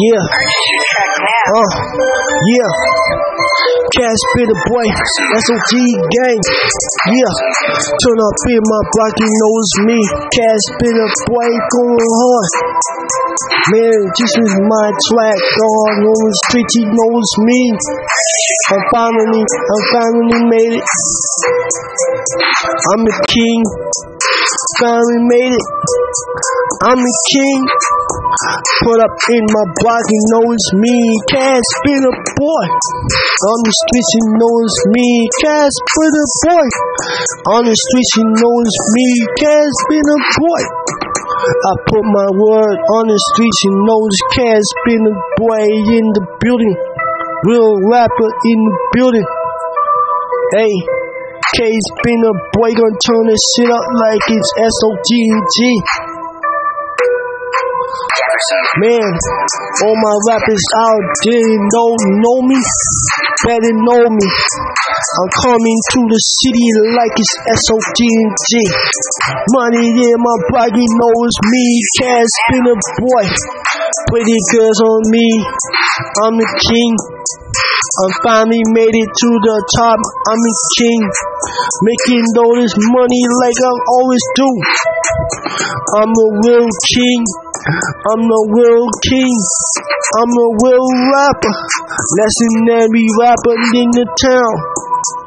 Yeah. Oh, yeah. Cash be the boy, SOG gang. Yeah. Turn up in my block, he knows me. Cash be the boy, going hard. Man, this is my track, dog. On the street, he knows me. I finally, I finally made it. I'm the king. Finally made it. I'm the king. Put up in my block, you know it's me. Cash been a boy. On the streets, you knows me. Cash been a boy. On the streets, you knows me. Cash been a boy. I put my word on the streets, you know it's Cash been a boy in the building. Real rapper in the building. Hey. K's been a boy gonna turn this shit up like it's S-O-G-G. Man, all my rappers out there don't know me, better know me. I'm coming to the city like it's S-O-G-G. Money in my pocket knows me, cash been a boy. Pretty girls on me, I'm the king. I finally made it to the top, I'm the king. Making all this money like I always do. I'm a real king. I'm the real king. I'm a real rapper. Legendary rapper in the town.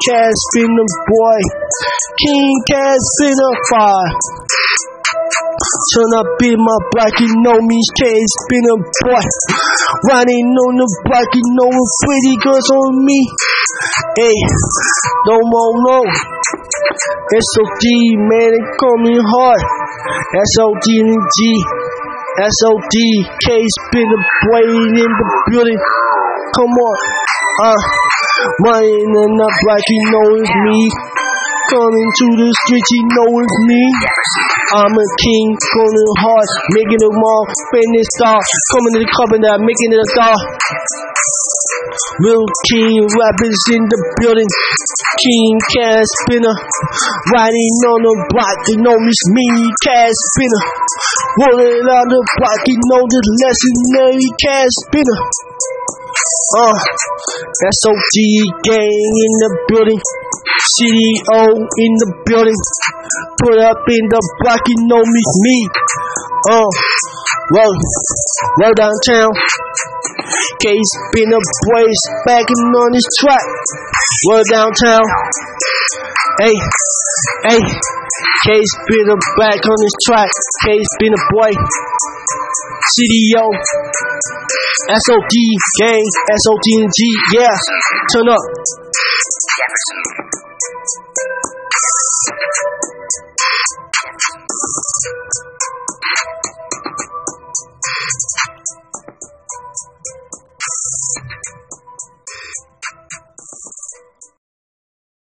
Cash a boy. King Cash a fire. Turn up in my block, you know me, Cash a boy. Riding on the block, you know pretty girls on me. Hey, don't want no. SOD, man, call me hard. SOD and G. SOD, Case been a boy in the building. Come on, uh, running in the block, you know it's me. Coming to the streets, you know it's me. I'm a king, going hard, making it wrong, fitness star. Coming to the club and I'm making it a star. Real king rappers in the building. King Cash Spinner. Riding on the block, you know it's me, Cash Spinner. Rolling on the block, you know the legendary Cash Spinner. Uh, SOG gang in the building. CDO in the building. Put up in the block, you know me, me. Uh, roll, roll downtown. Case been a boys backing on this track. Roll downtown. Hey, hey. Case been a back on this track. Case been a boy. CDO. SOD gang. SOD and G. Yeah. Turn up.